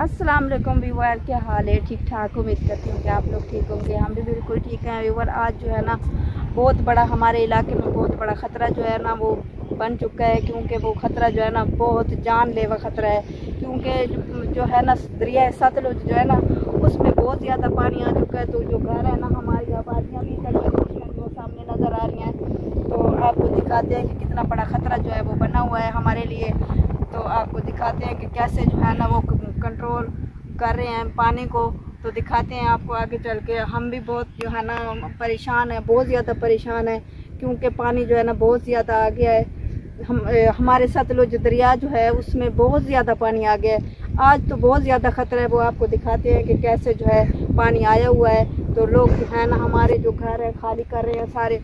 अस्सलाम वालेकुम व्यूवर क्या हाल है? ठीक ठाक उम्मीद करती हूँ कि आप लोग ठीक होंगे। हम भी बिल्कुल ठीक हैं व्यूवर आज जो है ना, बहुत बड़ा हमारे इलाके में बहुत बड़ा ख़तरा जो है ना, वो बन चुका है, क्योंकि वो ख़तरा जो है ना, बहुत जानलेवा ख़तरा है। क्योंकि जो है ना, दरिया सतलुज जो है ना, उसमें बहुत ज़्यादा पानी आ चुका है। तो जो घर है ना, हमारी आबादियाँ भी जो सामने नज़र आ रही हैं तो आपको दिखाते हैं कि कितना बड़ा ख़तरा जो है वो बना हुआ है हमारे लिए। तो आपको दिखाते हैं कि कैसे जो है ना, वो कंट्रोल कर रहे हैं पानी को तो दिखाते हैं आपको आगे चल के। हम भी बहुत जो है ना, परेशान है, बहुत ज़्यादा परेशान है, क्योंकि पानी जो है ना बहुत ज़्यादा आ गया है। हम हमारे सतलुज दरिया जो है, उसमें बहुत ज़्यादा पानी आ गया है। आज तो बहुत ज़्यादा ख़तरा है, वो आपको दिखाते हैं कि कैसे जो है पानी आया हुआ है। तो लोग जो है ना, हमारे जो घर है, खाली कर रहे हैं सारे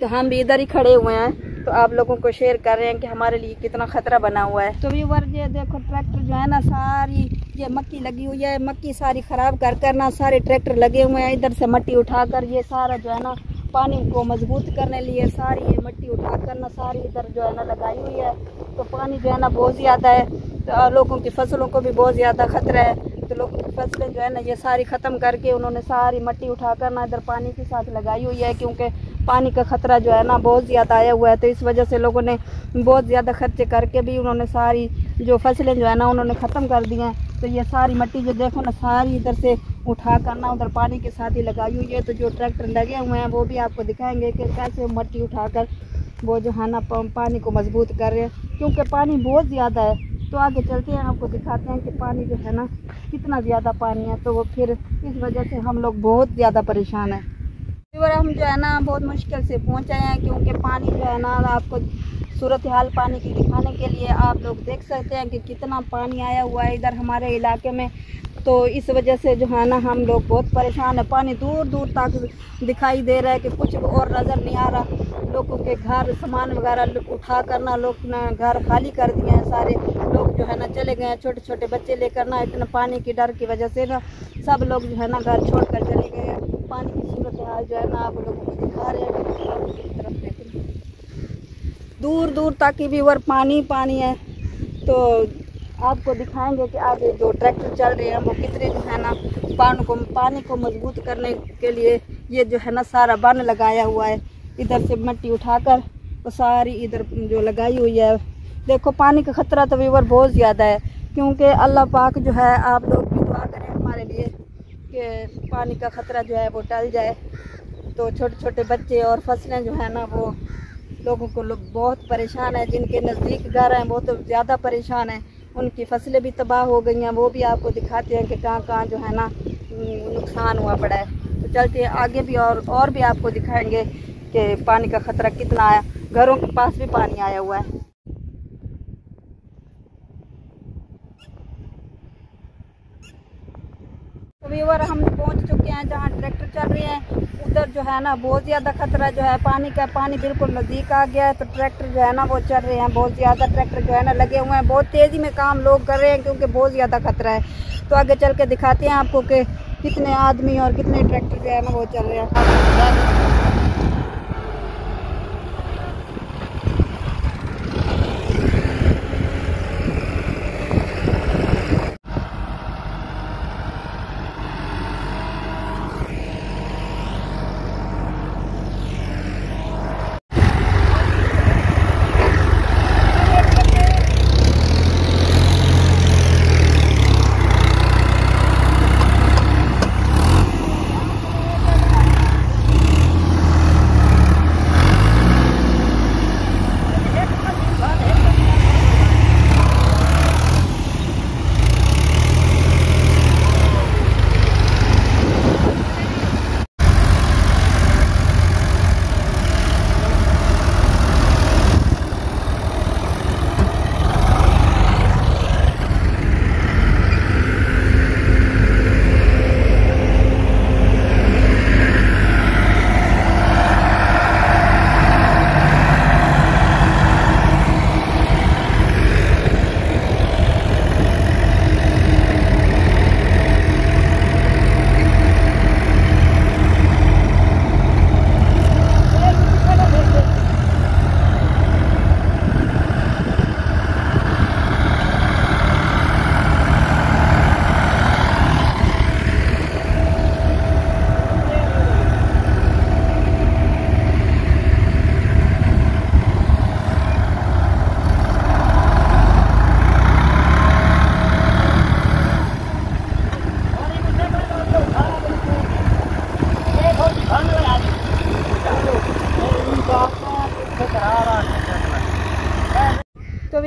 तो हम भी इधर ही खड़े हुए हैं। तो आप लोगों को शेयर कर रहे हैं कि हमारे लिए कितना ख़तरा बना हुआ है। तो व्यूवर ये देखो ट्रैक्टर जो है ना, सारी ये मक्की लगी हुई है। मक्की सारी ख़राब कर कर ना सारे ट्रैक्टर लगे हुए हैं। इधर से मट्टी उठाकर ये सारा जो है ना, पानी को मज़बूत करने लिए सारी ये मट्टी उठा कर ना सारी इधर जो है ना लगाई हुई है। तो पानी जो है ना बहुत ज़्यादा है। तो लोगों की फ़सलों को भी बहुत ज़्यादा खतरा है। तो लोगों की फ़सलें जो है ना, ये सारी ख़त्म करके उन्होंने सारी मट्टी उठाकर ना इधर पानी के साथ लगाई हुई है, क्योंकि पानी का ख़तरा जो है ना बहुत ज़्यादा आया हुआ है तो इस वजह से लोगों ने बहुत ज़्यादा खर्चे करके भी उन्होंने सारी जो फ़सलें जो है ना उन्होंने ख़त्म कर दी हैं। तो ये सारी मट्टी जो देखो ना, सारी इधर से उठा कर ना उधर पानी के साथ ही लगाई हुई है। तो जो ट्रैक्टर लगे हुए हैं, वो भी आपको दिखाएँगे कि कैसे मट्टी उठाकर वो जो है ना पानी को मज़बूत कर रहे हैं। क्योंकि पानी बहुत ज़्यादा है तो आगे चलते हैं, आपको दिखाते हैं कि पानी जो है ना कितना ज़्यादा पानी है। तो वो फिर इस वजह से हम लोग बहुत ज़्यादा परेशान हैं। और हम जो है ना बहुत मुश्किल से पहुँचे हैं, क्योंकि पानी जो है ना आपको सूरत हाल पानी की दिखाने के लिए आप लोग देख सकते हैं कि कितना पानी आया हुआ है इधर हमारे इलाके में। तो इस वजह से जो है ना हम लोग बहुत परेशान है। पानी दूर दूर तक दिखाई दे रहा है कि कुछ और नज़र नहीं आ रहा। लोगों के घर, सामान वगैरह उठा कर ना लोग ना घर खाली कर दिए हैं सारे। लोग जो है ना चले गए हैं छोटे छोटे बच्चे लेकर ना इतना पानी की डर की वजह से ना सब लोग जो है ना घर छोड़ कर चले गए हैं पानी की सूरत हाल जो है ना आप लोगों को दिखा रहे हैं दूर दूर तक भी और पानी पानी है। तो आपको दिखाएँगे कि आगे जो ट्रैक्टर चल रहे हैं, वो कितने जो है ना, पानी को पानी को मज़बूत करने के लिए ये जो है ना, सारा बन लगाया हुआ है। इधर से मिट्टी उठाकर, वो सारी इधर जो लगाई हुई है। देखो, पानी का ख़तरा तो व्यूवर बहुत ज़्यादा है, क्योंकि अल्लाह पाक जो है, आप लोग भी दुआ करें हमारे लिए कि पानी का ख़तरा जो है, वो टल जाए। तो छोटे छोटे बच्चे और फ़सलें जो है ना, वो लोगों को लोग बहुत परेशान है, जिनके नज़दीक घर हैं, वो तो ज़्यादा परेशान हैं। उनकी फ़सलें भी तबाह हो गई हैं, वो भी आपको दिखाते हैं कि कहाँ कहाँ जो है ना नुकसान हुआ पड़ा है। तो चलते हैं आगे भी और और भी आपको दिखाएँगे कि पानी का ख़तरा कितना आया। घरों के पास भी पानी आया हुआ है। तो हम पहुँच चुके हैं जहाँ ट्रैक्टर चल रहे हैं। उधर जो है ना, बहुत ज़्यादा खतरा जो है, पानी का पानी बिल्कुल नज़दीक आ गया है तो ट्रैक्टर जो है ना, वो चल रहे हैं, बहुत ज़्यादा ट्रैक्टर जो है ना लगे हुए हैं, बहुत तेज़ी में काम लोग कर रहे हैं, क्योंकि बहुत ज़्यादा खतरा है। तो आगे चल के दिखाते हैं आपको कि कितने आदमी और कितने ट्रैक्टर जो है ना, वो चल रहे हैं।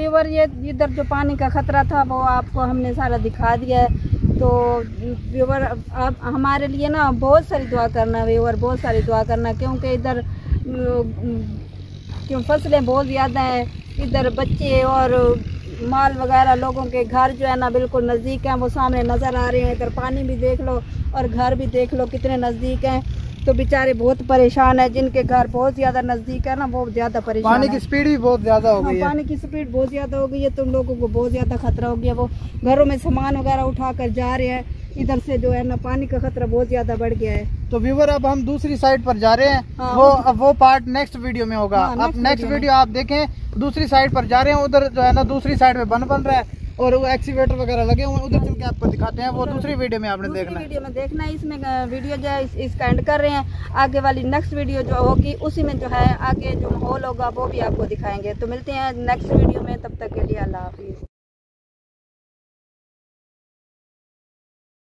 व्यूवर ये इधर जो पानी का खतरा था, वो आपको हमने सारा दिखा दिया है। तो व्यूवर आप हमारे लिए ना बहुत सारी दुआ करना व्यूवर बहुत सारी दुआ करना, क्योंकि इधर क्यों फ़सलें बहुत ज़्यादा हैं, इधर बच्चे और माल वगैरह लोगों के घर जो है ना बिल्कुल नज़दीक हैं, वो सामने नज़र आ रहे हैं, इधर पानी भी देख लो और घर भी देख लो कितने नज़दीक हैं। तो बेचारे बहुत परेशान है जिनके घर बहुत ज़्यादा नज़दीक है ना वो ज़्यादा परेशान पानी की स्पीड भी बहुत ज़्यादा हो हाँ, गई है। पानी की स्पीड बहुत ज़्यादा हो गई है तुम लोगों को बहुत ज़्यादा खतरा हो गया। वो घरों में सामान वगैरह उठा कर जा रहे हैं इधर से जो है ना पानी का खतरा बहुत ज़्यादा बढ़ गया है। तो व्यूवर अब हम दूसरी साइड पर जा रहे हैं। हाँ, वो अब वो पार्ट नेक्स्ट वीडियो में होगा। हाँ, अब नेक्स्ट वीडियो वीडियो आप देखें दूसरी साइड पर जा रहे हैं उधर जो है ना दूसरी साइड में बन बन रहा है। और वो एक्सीवेटर वगैरह लगे हुए उधर चल के आपको दिखाते हैं वो दूसरी वीडियो में आपने देखना वीडियो में देखना है इसमें वीडियो जो है इस, इसका एंड कर रहे हैं। आगे वाली नेक्स्ट वीडियो जो होगी उसी में जो है आगे जो माहौल होगा वो भी आपको दिखाएँगे। तो मिलते हैं नेक्स्ट वीडियो में तब तक के लिए अल्लाह हाफिज़।